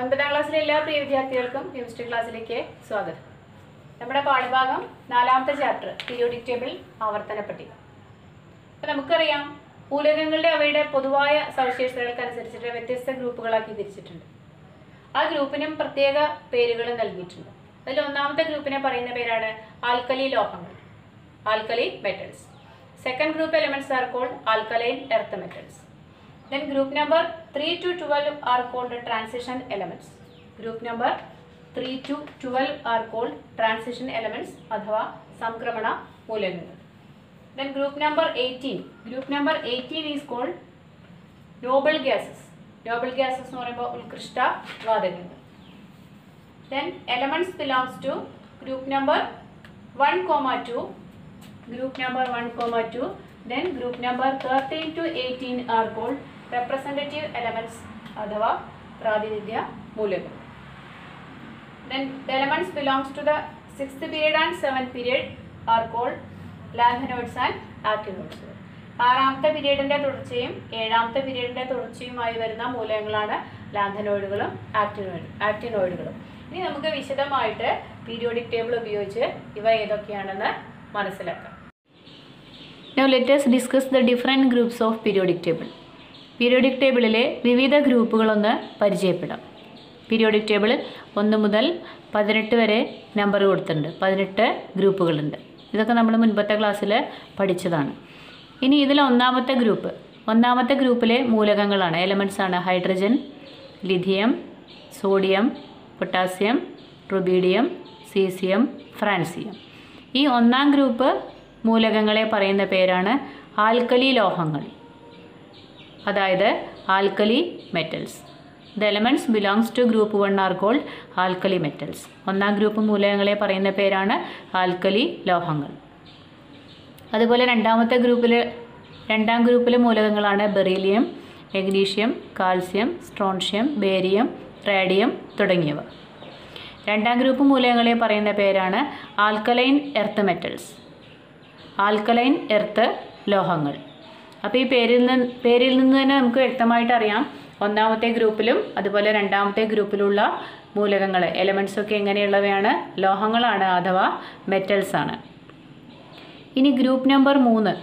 ഒൻപതാം ക്ലാസ്സിലെ എല്ലാ പ്രിയ വിദ്യാർത്ഥികൾക്കും കെമിസ്ട്രി ക്ലാസ്സിലേക്ക് സ്വാഗതം. നമ്മുടെ പാഠഭാഗം നാലാമത്തെ ചാപ്റ്റർ പീരിയോഡിക് ടേബിൾ ആവർത്തനപ്പെട്ടി. അപ്പോൾ നമുക്കറിയാം മൂലകങ്ങളുടെ അവയുടെ പൊതുവായ സവിശേഷതകൾക്കനുസരിച്ചിട്ട് വ്യത്യസ്ത ഗ്രൂപ്പുകളാക്കി തിരിച്ചിട്ടുണ്ട് ആ ഗ്രൂപ്പിനും പ്രത്യേക പേരുകൾ നൽകിയിട്ടുണ്ട്. അതിൽ ഒന്നാമത്തെ ഗ്രൂപ്പിനെ പറയുന്ന പേരാണ് ആൽക്കലി ലോഹങ്ങൾ alkali metals second group elements are called alkaline earth metals Then group number 3 to 12 are called transition elements. Group number 3 to 12 are called transition elements അഥവാ സംക്രമണ മൂലകങ്ങൾ Then group number 18. Group number 18 is called noble gases. Noble gases എന്ന് പറയുമ്പോൾ ഉത്കൃഷ്ട വാതകങ്ങൾ Then elements belongs to group number 1 comma 2 group number 1 comma 2 then group number 13 to 18 are called representative elements അഥവാ പ്രാതിനിധ്യ മൂലകങ്ങൾ then the elements belongs to the sixth period and seventh period are called lanthanoids and actinoids ആറാമത്തെ പീരീഡിന്റെ തുടർച്ചയും ഏഴാമത്തെ പീരീഡിന്റെ തുടർച്ചയുമായി വരുന്ന മൂലകങ്ങളാണ് ലാന്തനോയിഡുകളും actinoid ആക്ടിനോയിഡുകളും ഇനി നമുക്ക് വിശദമായിട്ട് periodic table ഉപയോഗിച്ച് ഇവ ഏതൊക്കെയാണെന്ന് മനസ്സിലാക്കാം Now let us discuss the different groups of periodic table. Periodic ടേബിളിലെ വിവിധ ഗ്രൂപ്പുകളൊന്ന് പരിചയപ്പെടാം. പീരിയോഡിക് ടേബിളിൽ ഒന്ന് മുതൽ പതിനെട്ട് വരെ നമ്പർ കൊടുത്തിട്ടുണ്ട്. പതിനെട്ട് ഗ്രൂപ്പുകളുണ്ട്. ഇതൊക്കെ നമ്മൾ മുൻപത്തെ ക്ലാസ്സിൽ പഠിച്ചതാണ്. ഇനി ഇതിൽ ഒന്നാമത്തെ ഗ്രൂപ്പ്. ഒന്നാമത്തെ ഗ്രൂപ്പിലെ മൂലകങ്ങളാണ്. എലമെന്റ്സ് ആണ് hydrogen lithium sodium potassium rubidium caesium francium. ഈ ഒന്നാം ഗ്രൂപ്പ് മൂലകങ്ങളെ പറയുന്ന പേരാണ് ആൽക്കലി ലോഹങ്ങൾ. അതായത് alkali metals the elements belongs to group one are called alkali metals ഒന്നാം ഗ്രൂപ്പ് മൂലകങ്ങളെ പറയുന്ന പേരാണ് ആൽക്കലി ലോഹങ്ങൾ. അതുപോലെ രണ്ടാമത്തെ ഗ്രൂപ്പിലെ രണ്ടാം ഗ്രൂപ്പിലെ മൂലകങ്ങളാണ് beryllium magnesium calcium strontium barium radium തുടങ്ങിയവ. രണ്ടാം ഗ്രൂപ്പ് മൂലകങ്ങളെ പറയുന്ന പേരാണ് alkaline earth metals alkaline earth ലോഹങ്ങൾ. അപ്പോൾ ഈ പേരിൽ നിന്ന് പേരിൽ നിന്ന് തന്നെ നമുക്ക് വ്യക്തമായിട്ട് അറിയാം. ഒന്നാമത്തെ ഗ്രൂപ്പിലും അതുപോലെ രണ്ടാമത്തെ ഗ്രൂപ്പിലുള്ള മൂലകങ്ങൾ എലമെൻസൊക്കെ എങ്ങനെയുള്ളവയാണ്? ലോഹങ്ങളാണ് അഥവാ മെറ്റൽസ് ആണ്. ഇനി ഗ്രൂപ്പ് നമ്പർ മൂന്ന്.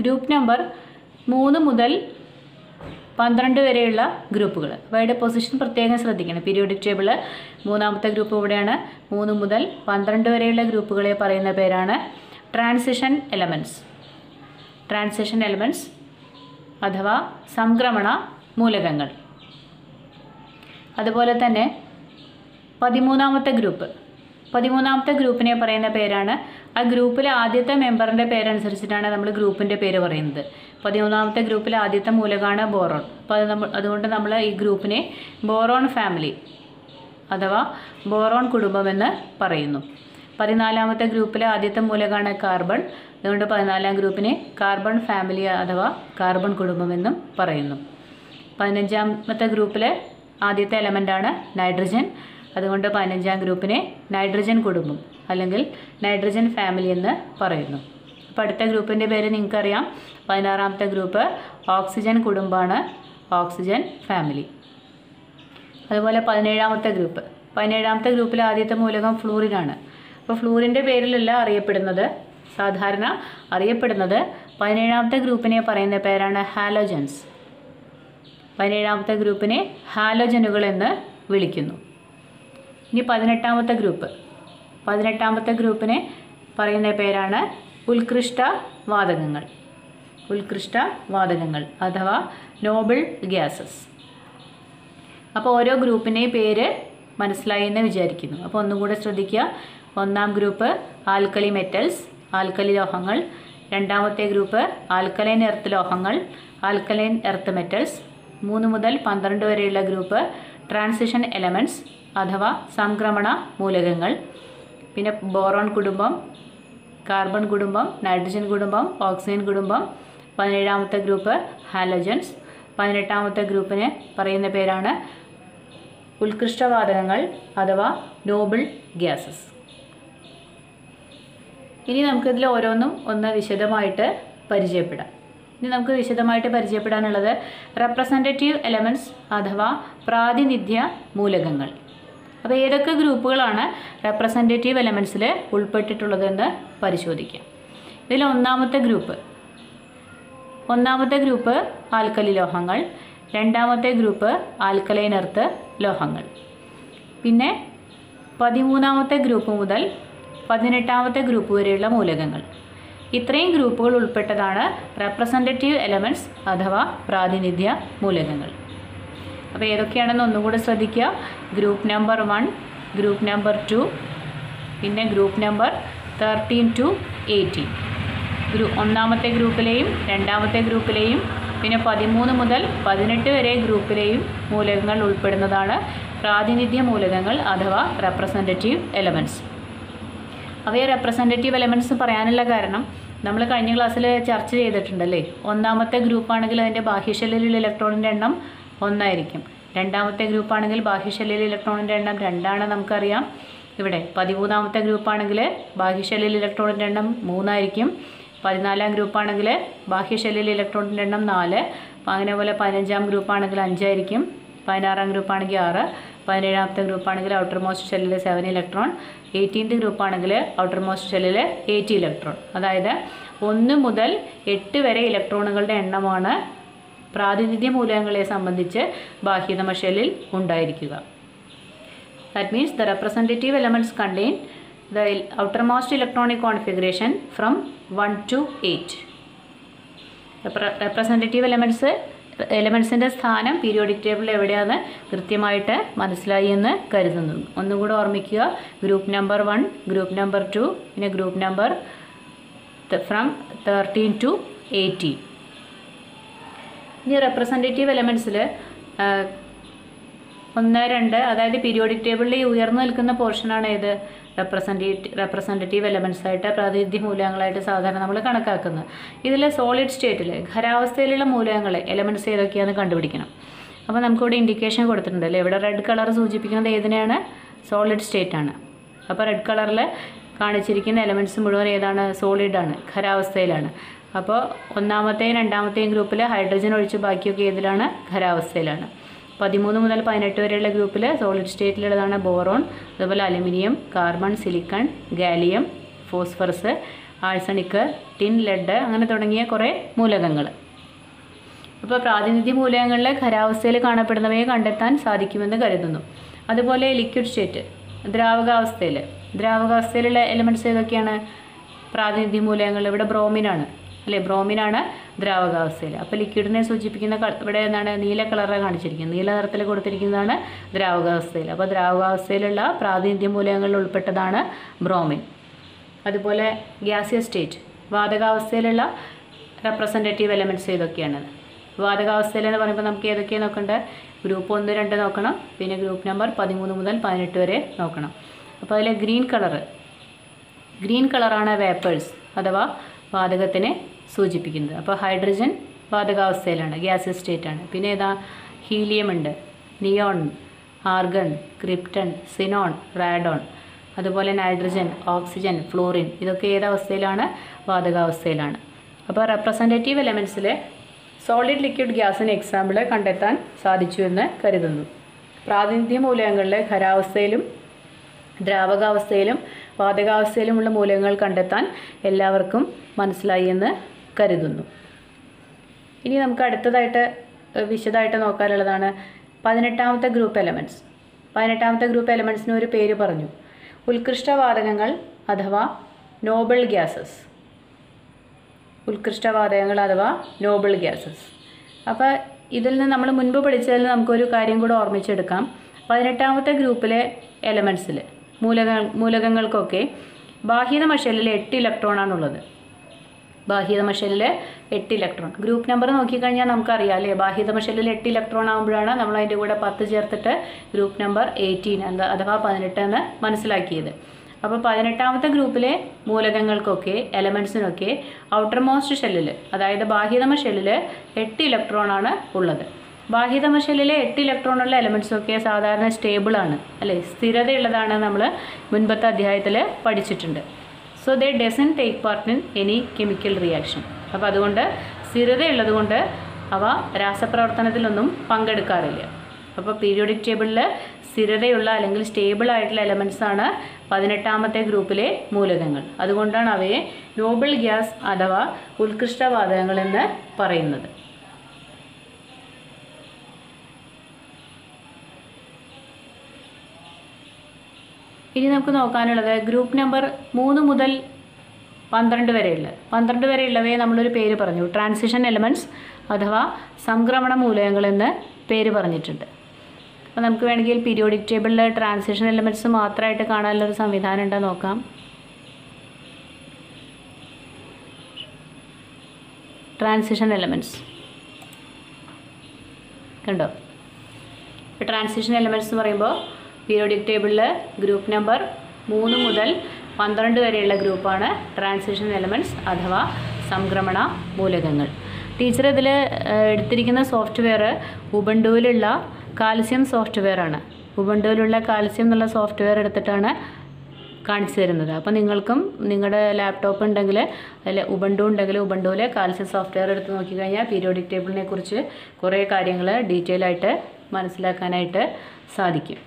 ഗ്രൂപ്പ് നമ്പർ മൂന്ന് മുതൽ പന്ത്രണ്ട് വരെയുള്ള ഗ്രൂപ്പുകൾ അവയുടെ പൊസിഷൻ പ്രത്യേകം ശ്രദ്ധിക്കണം. പീരിയോഡിക് ടേബിൾ മൂന്നാമത്തെ ഗ്രൂപ്പ് ഇവിടെയാണ്. മൂന്ന് മുതൽ പന്ത്രണ്ട് വരെയുള്ള ഗ്രൂപ്പുകളെ പറയുന്ന പേരാണ് ട്രാൻസിഷൻ എലമെന്റ്സ് ട്രാൻസിഷൻ എലമെന്റ്സ് അഥവാ സംക്രമണ മൂലകങ്ങൾ. അതുപോലെ തന്നെ പതിമൂന്നാമത്തെ ഗ്രൂപ്പ് പതിമൂന്നാമത്തെ ഗ്രൂപ്പിനെ പറയുന്ന പേരാണ്. ആ ഗ്രൂപ്പിലെ ആദ്യത്തെ മെമ്പറിന്റെ പേരനുസരിച്ചിട്ടാണ് നമ്മൾ ഗ്രൂപ്പിന്റെ പേര് പറയുന്നത്. പതിമൂന്നാമത്തെ ഗ്രൂപ്പിലെ ആദ്യത്തെ മൂലകമാണ് ബോറോൺ. അപ്പോൾ അത് നമ്മൾ അതുകൊണ്ട് നമ്മൾ ഈ ഗ്രൂപ്പിനെ ബോറോൺ ഫാമിലി അഥവാ ബോറോൺ കുടുംബമെന്ന് പറയുന്നു. പതിനാലാമത്തെ ഗ്രൂപ്പിലെ ആദ്യത്തെ മൂലകമാണ് കാർബൺ അതുകൊണ്ട് പതിനാലാം ഗ്രൂപ്പിനെ കാർബൺ ഫാമിലി അഥവാ കാർബൺ കുടുംബമെന്നും പറയുന്നു. പതിനഞ്ചാമത്തെ ഗ്രൂപ്പിലെ ആദ്യത്തെ എലമെന്റാണ് നൈട്രജൻ അതുകൊണ്ട് പതിനഞ്ചാം ഗ്രൂപ്പിനെ നൈട്രജൻ കുടുംബം അല്ലെങ്കിൽ നൈട്രജൻ ഫാമിലി എന്ന് പറയുന്നു. അപ്പോൾ അടുത്ത ഗ്രൂപ്പിന്റെ പേര് നിങ്ങൾക്കറിയാം. പതിനാറാമത്തെ ഗ്രൂപ്പ് ഓക്സിജൻ കുടുംബമാണ് ഓക്സിജൻ ഫാമിലി അതുപോലെ പതിനേഴാമത്തെ ഗ്രൂപ്പ്. പതിനേഴാമത്തെ ഗ്രൂപ്പിലെ ആദ്യത്തെ മൂലകം ഫ്ലൂറിനാണ് അപ്പോൾ ഫ്ലൂറിന്റെ പേരിലല്ല അറിയപ്പെടുന്നത് സാധാരണ അറിയപ്പെടുന്നത്. പതിനേഴാമത്തെ ഗ്രൂപ്പിനെ പറയുന്ന പേരാണ് ഹാലോജൻസ്. പതിനേഴാമത്തെ ഗ്രൂപ്പിനെ ഹാലോജനുകൾ എന്ന് വിളിക്കുന്നു. ഇനി പതിനെട്ടാമത്തെ ഗ്രൂപ്പ്. പതിനെട്ടാമത്തെ ഗ്രൂപ്പിനെ പറയുന്ന പേരാണ് ഉത്കൃഷ്ട വാതകങ്ങൾ ഉത്കൃഷ്ട വാതകങ്ങൾ അഥവാ നോബിൾ ഗ്യാസസ്. അപ്പോൾ ഓരോ ഗ്രൂപ്പിന്റെയും പേര് മനസ്സിലായി എന്ന് വിചാരിക്കുന്നു. അപ്പോൾ ഒന്നും കൂടെ ശ്രദ്ധിക്കുക. ഒന്നാം ഗ്രൂപ്പ് ആൽക്കലി മെറ്റൽസ് ആൽക്കലി ലോഹങ്ങൾ രണ്ടാമത്തെ ഗ്രൂപ്പ് ആൽക്കലൈൻ എർത്ത് ലോഹങ്ങൾ ആൽക്കലൈൻ എർത്ത് മെറ്റൽസ് മൂന്ന് മുതൽ പന്ത്രണ്ട് വരെയുള്ള ഗ്രൂപ്പ് ട്രാൻസിഷൻ എലമെന്റ്സ് അഥവാ സംക്രമണ മൂലകങ്ങൾ. പിന്നെ ബോറോൺ കുടുംബം കാർബൺ കുടുംബം നൈട്രജൻ കുടുംബം ഓക്സിജൻ കുടുംബം പതിനേഴാമത്തെ ഗ്രൂപ്പ് ഹാലജൻസ് പതിനെട്ടാമത്തെ ഗ്രൂപ്പിന് പറയുന്ന പേരാണ് ഉത്കൃഷ്ടവാതകങ്ങൾ അഥവാ നോബിൾ ഗ്യാസസ് ഇനി നമുക്കിതിൽ ഓരോന്നും ഒന്ന് വിശദമായിട്ട് പരിചയപ്പെടാം. ഇനി നമുക്ക് വിശദമായിട്ട് പരിചയപ്പെടാനുള്ളത് റെപ്രസെന്റേറ്റീവ് എലമെന്റ്സ് അഥവാ പ്രാതിനിധ്യ മൂലകങ്ങൾ. അപ്പോൾ ഏതൊക്കെ ഗ്രൂപ്പുകളാണ് റെപ്രസെന്റേറ്റീവ് എലമെന്റ്സിൽ ഉൾപ്പെട്ടിട്ടുള്ളതെന്ന് പരിശോധിക്കാം. ഇതിൽ ഒന്നാമത്തെ ഗ്രൂപ്പ്. ഒന്നാമത്തെ ഗ്രൂപ്പ് ആൽക്കലി ലോഹങ്ങൾ. രണ്ടാമത്തെ ഗ്രൂപ്പ് ആൽക്കലൈനർത്ത് ലോഹങ്ങൾ. പിന്നെ പതിമൂന്നാമത്തെ ഗ്രൂപ്പ് മുതൽ പതിനെട്ടാമത്തെ ഗ്രൂപ്പ് വരെയുള്ള മൂലകങ്ങൾ. ഇത്രയും ഗ്രൂപ്പുകൾ ഉൾപ്പെട്ടതാണ് റെപ്രസെന്റേറ്റീവ് എലമെന്റ്സ് അഥവാ പ്രാതിനിധ്യ മൂലകങ്ങൾ. അപ്പോൾ ഏതൊക്കെയാണെന്ന് ഒന്നുകൂടെ ശ്രദ്ധിക്കുക. Group number one group number two പിന്നെ group number thirteen to eighteen ഗ്രൂ ഒന്നാമത്തെ ഗ്രൂപ്പിലെയും രണ്ടാമത്തെ ഗ്രൂപ്പിലെയും പിന്നെ പതിമൂന്ന് മുതൽ പതിനെട്ട് വരെ ഗ്രൂപ്പിലെയും മൂലകങ്ങൾ ഉൾപ്പെടുന്നതാണ് പ്രാതിനിധ്യ മൂലകങ്ങൾ അഥവാ റെപ്രസെന്റേറ്റീവ് എലമെന്റ്സ് അവയെ റെപ്രസെന്റേറ്റീവ് എലമെന്റ്സ് പറയാനുള്ള കാരണം നമ്മൾ കഴിഞ്ഞ ക്ലാസ്സിൽ ചർച്ച ചെയ്തിട്ടുണ്ടല്ലേ? ഒന്നാമത്തെ ഗ്രൂപ്പാണെങ്കിൽ അതിന്റെ ബാഹ്യശല്യയിലുള്ള ഇലക്ട്രോണിന്റെ എണ്ണം ഒന്നായിരിക്കും. രണ്ടാമത്തെ ഗ്രൂപ്പാണെങ്കിൽ ബാഹ്യശല്യയിൽ ഇലക്ട്രോണിന്റെ എണ്ണം രണ്ടാണ് നമുക്കറിയാം. ഇവിടെ പതിമൂന്നാമത്തെ ഗ്രൂപ്പാണെങ്കിൽ ബാഹ്യശല്യയിൽ ഇലക്ട്രോണിന്റെ എണ്ണം മൂന്നായിരിക്കും. പതിനാലാം ഗ്രൂപ്പാണെങ്കിൽ ബാഹ്യശല്യയിൽ ഇലക്ട്രോണിന്റെ എണ്ണം നാല്. അങ്ങനെ പോലെ പതിനഞ്ചാം ഗ്രൂപ്പാണെങ്കിൽ അഞ്ചായിരിക്കും. പതിനാറാം ഗ്രൂപ്പാണെങ്കിൽ ആറ്. പതിനേഴാമത്തെ ഗ്രൂപ്പാണെങ്കിൽ ഔട്ടർ മോസ്റ്റ് ഷെല്ലിൽ സെവൻ ഇലക്ട്രോൺ എയ്റ്റീൻത് ഗ്രൂപ്പാണെങ്കിൽ ഔട്ടർ മോസ്റ്റ് ഷെല്ലിൽ എയ്റ്റ് ഇലക്ട്രോൺ അതായത് ഒന്ന് മുതൽ എട്ട് വരെ ഇലക്ട്രോണുകളുടെ എണ്ണമാണ് പ്രാതിനിധ്യ മൂലകങ്ങളെ സംബന്ധിച്ച് ബാഹ്യതമ ഷെല്ലിൽ ഉണ്ടായിരിക്കുക that means the representative elements contain the the outermost electronic configuration from 1 to 8. Representative elements എലമെന്റ്സിന്റെ സ്ഥാനം പീരിയോഡിക് ടേബിളിൽ എവിടെയാണ് കൃത്യമായിട്ട് മനസ്സിലായി എന്ന് കരുതുന്നു. ഒന്നുകൂടെ ഓർമ്മിക്കുക group number one group number two പിന്നെ group number from thirteen to eighteen ഇനി റെപ്രസെന്റേറ്റീവ് എലമെൻസിൽ ഒന്ന് രണ്ട് അതായത് പീരിയോഡിക് ടേബിളിൽ ഉയർന്നു നിൽക്കുന്ന പോർഷനാണ് ഏത്? റെപ്രസെന്റേറ്റ് റെപ്രസെന്റേറ്റീവ് എലമെന്റ്സ് ആയിട്ട് പ്രാതിനിധ്യ മൂലകങ്ങളായിട്ട് സാധാരണ നമ്മൾ കണക്കാക്കുന്നത് ഇതിലെ സോളിഡ് സ്റ്റേറ്റിൽ ഖരാവസ്ഥയിലുള്ള മൂലകങ്ങൾ എലമെന്റ്സ് ഏതൊക്കെയാണെന്ന് കണ്ടുപിടിക്കണം. അപ്പോൾ നമുക്കിവിടെ ഇൻഡിക്കേഷൻ കൊടുത്തിട്ടുണ്ട് അല്ലേ? ഇവിടെ റെഡ് കളർ സൂചിപ്പിക്കുന്നത് ഏതിനെയാണ് സോളിഡ് സ്റ്റേറ്റ് ആണ്. അപ്പോൾ റെഡ് കളറിൽ കാണിച്ചിരിക്കുന്ന എലമെന്റ്സ് മുഴുവൻ ഏതാണ്? സോളിഡ് ആണ് ഖരാവസ്ഥയിലാണ്. അപ്പോൾ ഒന്നാമത്തെയും രണ്ടാമത്തെയും ഗ്രൂപ്പിൽ ഹൈഡ്രജൻ ഒഴിച്ച് ബാക്കിയൊക്കെ ഏതിലാണ്? ഖരാവസ്ഥയിലാണ്. പതിമൂന്ന് മുതൽ പതിനെട്ട് വരെയുള്ള ഗ്രൂപ്പിൽ സോളിഡ് സ്റ്റേറ്റിലുള്ളതാണ് ബോറോൺ അതുപോലെ aluminium carbon silicon gallium phosphorus arsenic tin lead അങ്ങനെ തുടങ്ങിയ കുറേ മൂലകങ്ങൾ. അപ്പോൾ പ്രാതിനിധ്യ മൂലകങ്ങളിലെ ഖരാവസ്ഥയിൽ കാണപ്പെടുന്നവയെ കണ്ടെത്താൻ സാധിക്കുമെന്ന് കരുതുന്നു. അതുപോലെ ലിക്വിഡ് സ്റ്റേറ്റ് ദ്രാവകാവസ്ഥയിൽ. ദ്രാവകാവസ്ഥയിലുള്ള എലിമെന്റ്സ് ഏതൊക്കെയാണ്? പ്രാതിനിധ്യ മൂലകങ്ങൾ ഇവിടെ ബ്രോമിനാണ് അല്ലേ ബ്രോമിനാണ് ദ്രാവകാവസ്ഥയിൽ. അപ്പോൾ ലിക്വിഡിനെ സൂചിപ്പിക്കുന്ന ഇവിടെ എന്താണ് നീല കളറാണ് കാണിച്ചിരിക്കുന്നത്. നീല നിറത്തിൽ കൊടുത്തിരിക്കുന്നതാണ് ദ്രാവകാവസ്ഥയിൽ. അപ്പോൾ ദ്രാവകാവസ്ഥയിലുള്ള പ്രാതിനിധ്യ മൂലകങ്ങളിൽ ഉൾപ്പെട്ടതാണ് ബ്രോമിൻ. അതുപോലെ ഗ്യാസിയ സ്റ്റേറ്റ് വാതകാവസ്ഥയിലുള്ള റെപ്രസെന്റേറ്റീവ് എലമെന്റ്സ് ഏതൊക്കെയാണ് വാതകാവസ്ഥയിൽ എന്ന് പറയുമ്പോൾ നമുക്ക് ഏതൊക്കെയാണ് നോക്കേണ്ടത് ഗ്രൂപ്പ് ഒന്ന് രണ്ട് നോക്കണം. പിന്നെ ഗ്രൂപ്പ് നമ്പർ പതിമൂന്ന് മുതൽ പതിനെട്ട് വരെ നോക്കണം. അപ്പോൾ അതിലെ ഗ്രീൻ കളറ്. ഗ്രീൻ കളറാണ് വേപ്പേഴ്സ് അഥവാ വാതകത്തിനെ സൂചിപ്പിക്കുന്നത്. അപ്പോൾ ഹൈഡ്രജൻ വാതകാവസ്ഥയിലാണ് ഗ്യാസ് സ്റ്റേറ്റ് ആണ് പിന്നെ ഏതാ? ഹീലിയം ഉണ്ട് neon argon krypton xenon radon. അതുപോലെ നൈട്രജൻ ഓക്സിജൻ ഫ്ലോറിൻ. ഇതൊക്കെ ഏതവസ്ഥയിലാണ് വാതകാവസ്ഥയിലാണ് അപ്പോൾ റെപ്രസെന്റേറ്റീവ് എലമെൻസിലെ സോളിഡ് ലിക്വിഡ് ഗ്യാസിന് എക്സാമ്പിൾ കണ്ടെത്താൻ സാധിച്ചു എന്ന് കരുതുന്നു. പ്രാതിനിധ്യ മൂലകങ്ങളിലെ ഖരാവസ്ഥയിലും ദ്രാവകാവസ്ഥയിലും വാതകാവസ്ഥയിലുമുള്ള മൂലകങ്ങൾ കണ്ടെത്താൻ എല്ലാവർക്കും മനസ്സിലായി എന്ന് കരുതുന്നു. ഇനി നമുക്ക് അടുത്തതായിട്ട് വിശദമായിട്ട് നോക്കാനുള്ളതാണ് പതിനെട്ടാമത്തെ ഗ്രൂപ്പ് എലമെന്റ്സ് പതിനെട്ടാമത്തെ ഗ്രൂപ്പ് എലമെന്റ്സിന് ഒരു പേര് പറഞ്ഞു. ഉത്കൃഷ്ടവാതകങ്ങൾ അഥവാ നോബിൾ ഗ്യാസസ്. ഉത്കൃഷ്ടവാതകങ്ങൾ അഥവാ നോബിൾ ഗ്യാസസ്. അപ്പോൾ ഇതിൽ നിന്ന് നമ്മൾ മുൻപ് പഠിച്ചതിൽ നമുക്കൊരു കാര്യം കൂടെ ഓർമ്മിച്ചെടുക്കാം. പതിനെട്ടാമത്തെ ഗ്രൂപ്പിലെ എലമെന്റ്സിൽ മൂലക മൂലകങ്ങൾക്കൊക്കെ ബാഹ്യത മഷലിൽ എട്ട് ഇലക്ട്രോണാണുള്ളത്. ബാഹ്യത മഷലിൽ എട്ട് ഇലക്ട്രോൺ. ഗ്രൂപ്പ് നമ്പർ നോക്കിക്കഴിഞ്ഞാൽ നമുക്കറിയാം അല്ലേ? ബാഹ്യത മഷലിൽ എട്ട് ഇലക്ട്രോൺ ആകുമ്പോഴാണ് നമ്മൾ അതിന്റെ കൂടെ പത്ത് ചേർത്തിട്ട് ഗ്രൂപ്പ് നമ്പർ എയ്റ്റീൻ എന്താ അഥവാ പതിനെട്ട് എന്ന് മനസ്സിലാക്കിയത്. അപ്പോൾ പതിനെട്ടാമത്തെ ഗ്രൂപ്പിലെ മൂലകങ്ങൾക്കൊക്കെ എലമെൻസിനൊക്കെ ഔട്ടർ മോസ്റ്റ് ഷെല്ലിൽ അതായത് ബാഹ്യതമ ഷെല്ലിൽ എട്ട് ഇലക്ട്രോണാണ് ഉള്ളത്. ബാഹ്യതമ ഷെല്ലിലെ എട്ട് ഇലക്ട്രോണുള്ള എലമെൻസൊക്കെ സാധാരണ സ്റ്റേബിളാണ് അല്ലേ? സ്ഥിരതയുള്ളതാണ് നമ്മൾ മുൻപത്തെ അധ്യായത്തിൽ പഠിച്ചിട്ടുണ്ട്. So they doesn't take part in any chemical reaction അപ്പോൾ അതുകൊണ്ട് സ്ഥിരതയുള്ളത് കൊണ്ട് അവ രാസപ്രവർത്തനത്തിലൊന്നും പങ്കെടുക്കാറില്ല. അപ്പോൾ പീരിയോഡിക് ടേബിളിൽ സ്ഥിരതയുള്ള അല്ലെങ്കിൽ സ്റ്റേബിൾ ആയിട്ടുള്ള എലമെൻസ് ആണ് പതിനെട്ടാമത്തെ ഗ്രൂപ്പിലെ മൂലകങ്ങൾ. അതുകൊണ്ടാണ് അവയെ നോബിൾ ഗ്യാസ് അഥവാ ഉത്കൃഷ്ടവാതകങ്ങൾ എന്ന് പറയുന്നത്. ഇനി നമുക്ക് നോക്കാനുള്ളത് ഗ്രൂപ്പ് നമ്പർ മൂന്ന് മുതൽ പന്ത്രണ്ട് വരെയുള്ള പന്ത്രണ്ട് വരെയുള്ളവയെ നമ്മളൊരു പേര് പറഞ്ഞു. ട്രാൻസിഷൻ എലമെന്റ്സ് അഥവാ സംക്രമണ മൂലകങ്ങൾ എന്ന് പേര് പറഞ്ഞിട്ടുണ്ട്. അപ്പോൾ നമുക്ക് വേണമെങ്കിൽ പീരിയോഡിക് ടേബിളിൽ ട്രാൻസിഷൻ എലമെന്റ്സ് മാത്രമായിട്ട് കാണാനുള്ളൊരു സംവിധാനം ഉണ്ടോ നോക്കാം. ട്രാൻസിഷൻ എലമെന്റ്സ് കണ്ടോ? ട്രാൻസിഷൻ എലമെന്റ്സ് എന്ന് പറയുമ്പോൾ പീരിയോഡിക് ടേബിളിൽ ഗ്രൂപ്പ് നമ്പർ മൂന്ന് മുതൽ പന്ത്രണ്ട് വരെയുള്ള ഗ്രൂപ്പാണ് ട്രാൻസിഷൻ എലമെന്റ്സ് അഥവാ സംക്രമണ മൂലകങ്ങൾ. ടീച്ചർ ഇതിൽ എടുത്തിരിക്കുന്ന സോഫ്റ്റ്വെയർ ഉബണ്ടുവിലുള്ള കാൽസ്യം സോഫ്റ്റ്വെയർ ആണ്. ഉബണ്ടുവിലുള്ള കാൽസ്യം എന്നുള്ള സോഫ്റ്റ്വെയർ എടുത്തിട്ടാണ് കാണിച്ചു തരുന്നത്. അപ്പോൾ നിങ്ങൾക്കും നിങ്ങളുടെ ലാപ്ടോപ്പ് ഉണ്ടെങ്കിൽ അല്ലെ ഉബണ്ടു ഉണ്ടെങ്കിൽ ഉബണ്ടുവിൽ കാൽസ്യം സോഫ്റ്റ്വെയർ എടുത്ത് നോക്കിക്കഴിഞ്ഞാൽ പീരിയോഡിക് ടേബിളിനെ കുറിച്ച് കുറേ കാര്യങ്ങൾ ഡീറ്റെയിൽ ആയിട്ട് മനസ്സിലാക്കാനായിട്ട് സാധിക്കും.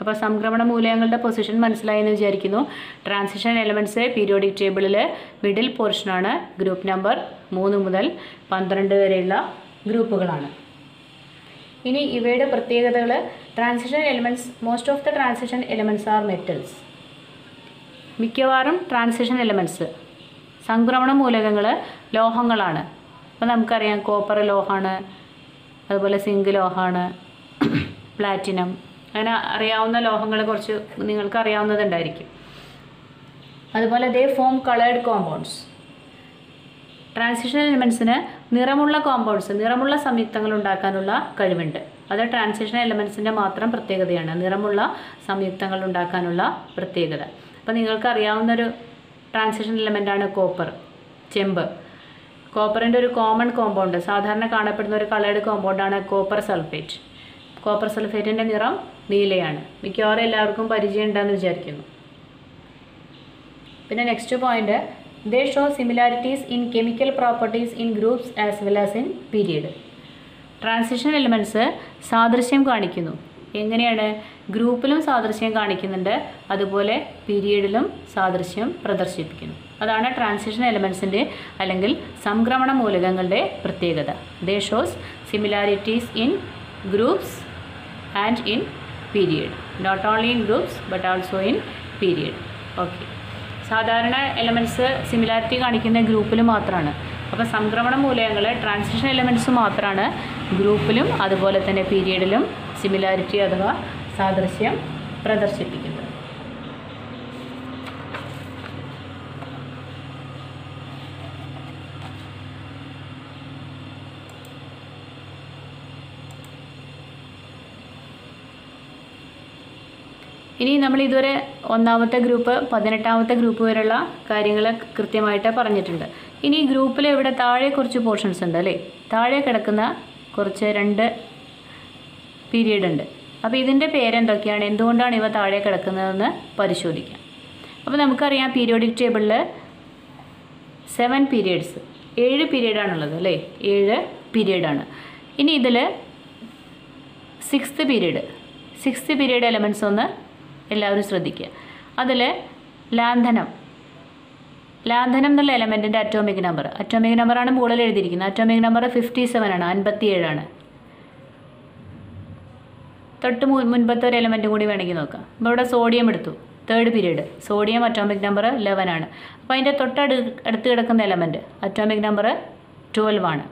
അപ്പോൾ സംക്രമണ മൂലകങ്ങളുടെ പൊസിഷൻ മനസ്സിലായി എന്ന് വിചാരിക്കുന്നു. ട്രാൻസിഷൻ എലമെന്റ്സ് പീരിയോഡിക് ടേബിളിൽ മിഡിൽ പോർഷനാണ് ഗ്രൂപ്പ് നമ്പർ മൂന്ന് മുതൽ പന്ത്രണ്ട് വരെയുള്ള ഗ്രൂപ്പുകളാണ്. ഇനി ഇവയുടെ പ്രത്യേകതകൾ transition elements most of the transition elements are metals മിക്കവാറും ട്രാൻസിഷൻ എലമെന്റ്സ് സംക്രമണ മൂലകങ്ങൾ ലോഹങ്ങളാണ്. അപ്പോൾ നമുക്കറിയാം കോപ്പർ ലോഹമാണ് അതുപോലെ സിങ്ക് ലോഹമാണ് പ്ലാറ്റിനം അങ്ങനെ അറിയാവുന്ന ലോഹങ്ങൾ കുറച്ച് നിങ്ങൾക്ക് അറിയാവുന്നതുണ്ടായിരിക്കും അതുപോലെ they form coloured compounds transition എലമെൻസിന് നിറമുള്ള കോമ്പൗണ്ട്സ് നിറമുള്ള സംയുക്തങ്ങൾ ഉണ്ടാക്കാനുള്ള കഴിവുണ്ട്. അത് ട്രാൻസിഷൻ എലമെൻസിന്റെ മാത്രം പ്രത്യേകതയാണ്. നിറമുള്ള സംയുക്തങ്ങൾ ഉണ്ടാക്കാനുള്ള പ്രത്യേകത. അപ്പോൾ നിങ്ങൾക്ക് അറിയാവുന്നൊരു ട്രാൻസിഷൻ എലമെന്റാണ് കോപ്പർ ചെമ്പ്. കോപ്പറിന്റെ ഒരു കോമൺ കോമ്പൗണ്ട് സാധാരണ കാണപ്പെടുന്ന ഒരു കളേർഡ് കോമ്പൗണ്ടാണ് കോപ്പർ സൾഫേറ്റ് കോപ്പർ സൾഫേറ്റിന്റെ നിറം നീലയാണ്. മിക്കവാറും എല്ലാവർക്കും പരിചയം ഉണ്ടെന്ന് വിചാരിക്കുന്നു. പിന്നെ next point they show similarities in chemical properties in groups as well as in period transition elements സാദൃശ്യം കാണിക്കുന്നു. എങ്ങനെയാണ്? ഗ്രൂപ്പിലും സാദൃശ്യം കാണിക്കുന്നുണ്ട്. അതുപോലെ പീരിയഡിലും സാദൃശ്യം പ്രദർശിപ്പിക്കുന്നു. അതാണ് ട്രാൻസിഷൻ എലിമെന്റ്സിന്റെ അല്ലെങ്കിൽ സംക്രമണ മൂലകങ്ങളുടെ പ്രത്യേകത. They shows similarities in groups and in period. Not only in groups but also in period. Okay. സാധാരണ എലമെന്റ്സ് സിമിലാരിറ്റി കാണിക്കുന്ന ഗ്രൂപ്പിൽ മാത്രമാണ് അപ്പോൾ സംക്രമണ മൂലകങ്ങൾ ട്രാൻസിഷൻ എലമെന്റ്സ് മാത്രമാണ് ഗ്രൂപ്പിലും അതുപോലെ തന്നെ പീരിയഡിലും സിമിലാരിറ്റി അഥവാ സാദൃശ്യം പ്രദർശിപ്പിക്കുന്നത് ഇനി നമ്മൾ ഇതുവരെ ഒന്നാമത്തെ ഗ്രൂപ്പ് പതിനെട്ടാമത്തെ ഗ്രൂപ്പ് വരെയുള്ള കാര്യങ്ങൾ കൃത്യമായിട്ട് പറഞ്ഞിട്ടുണ്ട്. ഇനി ഗ്രൂപ്പിൽ ഇവിടെ താഴെ കുറച്ച് പോർഷൻസ് ഉണ്ട് അല്ലേ? താഴെ കിടക്കുന്ന കുറച്ച് രണ്ട് പീരീഡ് ഉണ്ട്. അപ്പോൾ ഇതിന്റെ പേരെന്തൊക്കെയാണ്? എന്തുകൊണ്ടാണ് ഇവ താഴെ കിടക്കുന്നതെന്ന് പരിശോധിക്കാം. അപ്പോൾ നമുക്കറിയാം പീരിയോഡിക് ടേബിളിൽ സെവൻ പീരിയഡ്സ് ഏഴ് പീരീഡാണുള്ളത് അല്ലേ? ഏഴ് പീരീഡാണ് ഇനി ഇതിൽ sixth period sixth period elements ഒന്ന് എല്ലാവരും ശ്രദ്ധിക്കുക. അതിൽ ലാന്ധനം ലാന്ധനം എന്നുള്ള എലമെന്റിന്റെ അറ്റോമിക് നമ്പർ അറ്റോമിക് നമ്പറാണ് മുകളിൽ എഴുതിയിരിക്കുന്നത്. അറ്റോമിക് നമ്പർ ഫിഫ്റ്റി സെവൻ ആണ്. അൻപത്തി ഏഴാണ് തൊട്ട് മുൻപത്തെ ഒരു എലമെന്റും കൂടി വേണമെങ്കിൽ നോക്കാം. അപ്പോൾ ഇവിടെ സോഡിയം എടുത്തു. Third period sodium atomic number eleven ആണ്. അപ്പോൾ അതിന്റെ തൊട്ടടു അടുത്ത് കിടക്കുന്ന എലമെന്റ് അറ്റോമിക് നമ്പർ ട്വൽവ് ആണ്.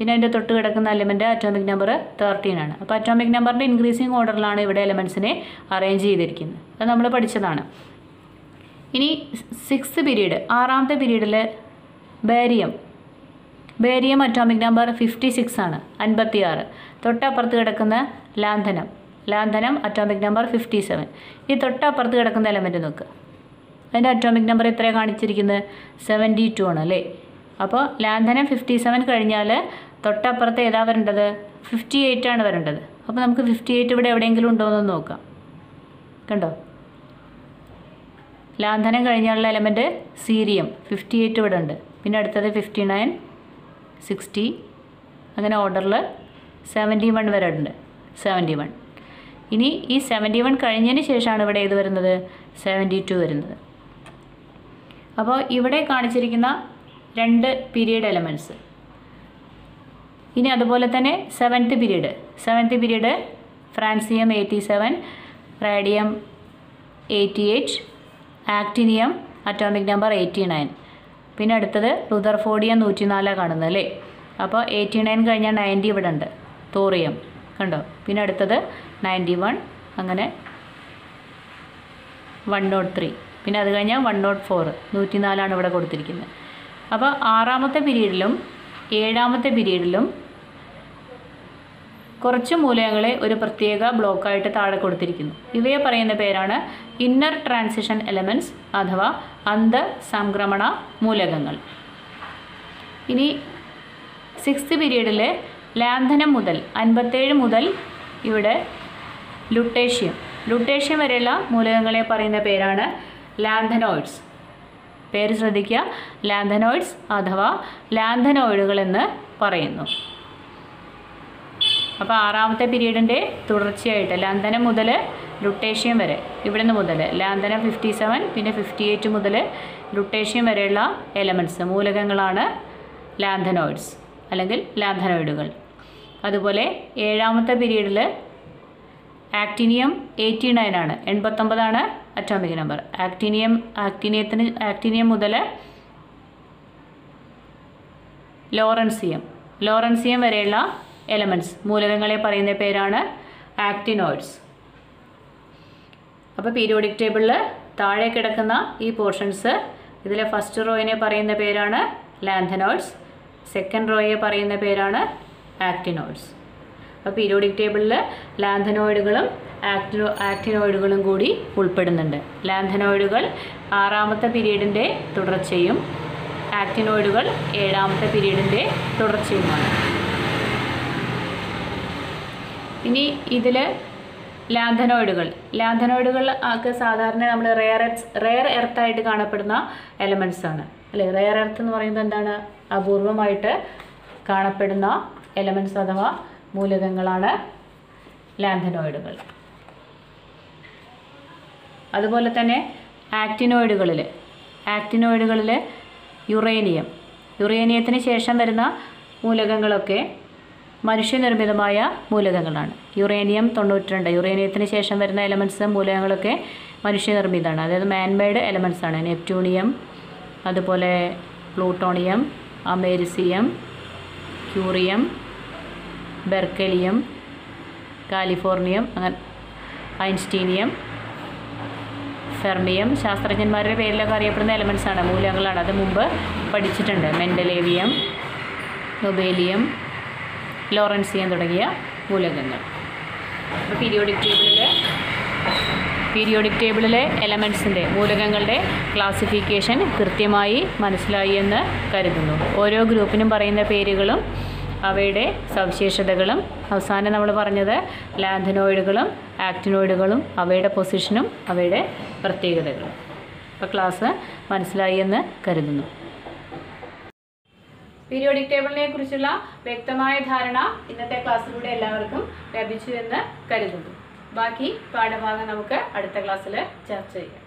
പിന്നെ അതിന്റെ തൊട്ട് കിടക്കുന്ന എലമെന്റ് അറ്റോമിക് നമ്പർ തേർട്ടീൻ ആണ്. അപ്പോൾ അറ്റോമിക് നമ്പറിന്റെ ഇൻക്രീസിങ് ഓർഡറിലാണ് ഇവിടെ എലമെൻസിനെ അറേഞ്ച് ചെയ്തിരിക്കുന്നത്. അത് നമ്മൾ പഠിച്ചതാണ്. ഇനി സിക്സ് പീരീഡ് ആറാമത്തെ പീരീഡിൽ barium barium atomic number fifty six ആണ് അൻപത്തി ആറ് തൊട്ടപ്പുറത്ത് കിടക്കുന്ന lanthanum lanthanum atomic number fifty seven ഈ തൊട്ടപ്പുറത്ത് കിടക്കുന്ന എലമെന്റ് നോക്കുക അതിന്റെ അറ്റോമിക് നമ്പർ എത്രയാണ് കാണിച്ചിരിക്കുന്നത്? സെവന്റി ടു ആണ് അല്ലേ? അപ്പോൾ ലാന്ധനം ഫിഫ്റ്റി സെവൻ കഴിഞ്ഞാൽ തൊട്ടപ്പുറത്ത് ഏതാ വരേണ്ടത്? ഫിഫ്റ്റി എയ്റ്റ് ആണ് വരേണ്ടത്. അപ്പോൾ നമുക്ക് ഫിഫ്റ്റി എയ്റ്റ് ഇവിടെ എവിടെയെങ്കിലും ഉണ്ടോ എന്ന് നോക്കാം. കണ്ടോ? ലാന്ധനം കഴിഞ്ഞുള്ള എലമെന്റ് സീരിയം ഫിഫ്റ്റി എയ്റ്റ് ഇവിടെ ഉണ്ട്. പിന്നെ അടുത്തത് ഫിഫ്റ്റി നയൻ സിക്സ്റ്റി അങ്ങനെ ഓർഡറിൽ സെവന്റി വൺ വരെ ഉണ്ട്. സെവന്റി വൺ ഇനി ഈ സെവന്റി വൺ കഴിഞ്ഞതിന് ശേഷമാണ് ഇവിടെ ഏത് വരുന്നത്? സെവന്റി ടു വരുന്നത്. അപ്പോൾ ഇവിടെ കാണിച്ചിരിക്കുന്ന രണ്ട് പീരീഡ് എലമെന്റ്സ് ഇനി അതുപോലെ തന്നെ seventh period seventh period francium eighty seven radium eighty eight actinium atomic number eighty nine പിന്നെ അടുത്തത് റുദർഫോഡിയം നൂറ്റി നാലാണ് കാണുന്നത് അല്ലേ? അപ്പോൾ എയ്റ്റി നയൻ കഴിഞ്ഞാൽ നയന്റി ഇവിടെ ഉണ്ട്. തോറിയം കണ്ടോ? പിന്നെ അടുത്തത് നയന്റി വൺ അങ്ങനെ വൺ നോട്ട് ത്രീ പിന്നെ അത് കഴിഞ്ഞാൽ വൺ നോട്ട് ഫോർ നൂറ്റി നാലാണ് ഇവിടെ കൊടുത്തിരിക്കുന്നത്. അപ്പോൾ ആറാമത്തെ പീരീഡിലും ഏഴാമത്തെ പീരീഡിലും കുറച്ച് മൂലകങ്ങളെ ഒരു പ്രത്യേക ബ്ലോക്കായിട്ട് താഴെ കൊടുത്തിരിക്കുന്നു. ഇവയെ പറയുന്ന പേരാണ് ഇന്നർ ട്രാൻസിഷൻ എലമെന്റ്സ് അഥവാ അന്തസംക്രമണ മൂലകങ്ങൾ. ഇനി സിക്സ്ത് പീരീഡിലെ ലാന്ധനം മുതൽ അൻപത്തേഴ് മുതൽ ഇവിടെ ലുട്ടേഷ്യം. ലുട്ടേഷ്യം വരെയുള്ള മൂലകങ്ങളെ പറയുന്ന പേരാണ് ലാന്ധനോയിഡ്സ് പേര് ശ്രദ്ധിക്കുക. ലാന്തനോയിഡ്സ് അഥവാ ലാന്തനോയിഡുകൾ എന്ന് പറയുന്നു. അപ്പോൾ ആറാമത്തെ പീരീഡിന്റെ തുടർച്ചയായിട്ട് ലാന്തനം മുതൽ ലുട്ടേഷ്യം വരെ ഇവിടെ നിന്ന് മുതൽ ലാന്തനം ഫിഫ്റ്റി സെവൻ പിന്നെ ഫിഫ്റ്റി എയ്റ്റ് മുതൽ ലുട്ടേഷ്യം വരെയുള്ള എലമെന്റ്സ് മൂലകങ്ങളാണ് ലാന്തനോയിഡ്സ് അല്ലെങ്കിൽ ലാന്തനോയിഡുകൾ. അതുപോലെ ഏഴാമത്തെ പീരീഡിൽ ആക്ടിനിയം എയ്റ്റി നയൻ ആണ് എൺപത്തൊമ്പതാണ് അറ്റോമിക് നമ്പർ ആക്ടിനിയം ആക്ടിനിയത്തിന് ആക്ടിനിയം മുതൽ ലോറൻസിയം ലോറൻസിയം വരെയുള്ള എലമെന്റ്സ് മൂലകങ്ങളെ പറയുന്ന പേരാണ് ആക്ടിനോയിഡ്സ് അപ്പോൾ പീരിയോഡിക് ടേബിളിൽ താഴെ കിടക്കുന്ന ഈ പോർഷൻസ് ഇതിലെ ഫസ്റ്റ് റോയിനെ പറയുന്ന പേരാണ് ലാന്തനോയിഡ്സ് സെക്കൻഡ് റോയെ പറയുന്ന പേരാണ് ആക്ടിനോയിഡ്സ് അപ്പോൾ പീരിയോഡിക് ടേബിളിൽ ലാന്ധനോയിഡുകളും ആക്ടിനോ ആക്ടിനോയിഡുകളും കൂടി ഉൾപ്പെടുന്നുണ്ട്. ലാന്ധനോയിഡുകൾ ആറാമത്തെ പീരീഡിന്റെ തുടർച്ചയും ആക്ടിനോയിഡുകൾ ഏഴാമത്തെ പീരീഡിന്റെ തുടർച്ചയുമാണ്. ഇനി ഇതിൽ ലാന്ധനോയിഡുകൾ ലാന്ധനോയിഡുകൾ ഒക്കെ സാധാരണ നമ്മൾ റെയർ റെയർ എർത്തായിട്ട് കാണപ്പെടുന്ന എലമെന്റ്സ് ആണ്. അല്ലേ? റെയർ എർത്ത് എന്ന് പറയുന്നത് എന്താണ്? അപൂർവമായിട്ട് കാണപ്പെടുന്ന എലമെന്റ്സ് അഥവാ മൂലകങ്ങളാണ് ലാന്തനോയിഡുകൾ അതുപോലെ തന്നെ ആക്ടിനോയിഡുകളിൽ ആക്ടിനോയിഡുകളിൽ യുറേനിയം. യുറേനിയത്തിന് ശേഷം വരുന്ന മൂലകങ്ങളൊക്കെ മനുഷ്യനിർമ്മിതമായ മൂലകങ്ങളാണ്. യുറേനിയം തൊണ്ണൂറ്റിരണ്ട്. യുറേനിയത്തിന് ശേഷം വരുന്ന എലമെന്റ്സ് മൂലകങ്ങളൊക്കെ മനുഷ്യനിർമ്മിതമാണ്. അതായത് മാൻമെയ്ഡ് എലമെന്റ്സ് ആണ് നെപ്റ്റ്യൂണിയം അതുപോലെ plutonium americium curium berkelium californium അങ്ങനെ ഐൻസ്റ്റീനിയം ഫെർമിയം ശാസ്ത്രജ്ഞന്മാരുടെ പേരിലൊക്കെ അറിയപ്പെടുന്ന എലമെൻസ് ആണ് മൂലകങ്ങളാണ് അത് മുമ്പ് പഠിച്ചിട്ടുണ്ട്. മെൻഡലേവിയം നൊബേലിയം ലോറൻസിയം തുടങ്ങിയ മൂലകങ്ങൾ അപ്പോൾ പീരിയോഡിക് ടേബിളിലെ പീരിയോഡിക് ടേബിളിലെ എലമെൻസിന്റെ മൂലകങ്ങളുടെ ക്ലാസിഫിക്കേഷൻ കൃത്യമായി മനസ്സിലായി എന്ന് കരുതുന്നു. ഓരോ ഗ്രൂപ്പിനും പറയുന്ന പേരുകളും അവയുടെ സവിശേഷതകളും അവസാനം നമ്മൾ പറഞ്ഞത് ലാന്ഥനോയിഡുകളും ആക്ടിനോയിഡുകളും അവയുടെ പൊസിഷനും അവയുടെ പ്രത്യേകതകളും. അപ്പോൾ ക്ലാസ് മനസ്സിലായി എന്ന് കരുതുന്നു. പീരിയോഡിക് ടേബിളിനെ കുറിച്ചുള്ള വ്യക്തമായ ധാരണ ഇന്നത്തെ ക്ലാസ്സിലൂടെ എല്ലാവർക്കും ലഭിച്ചു എന്ന് കരുതുന്നു. ബാക്കി പാഠഭാഗം നമുക്ക് അടുത്ത ക്ലാസ്സിൽ ചർച്ച ചെയ്യാം.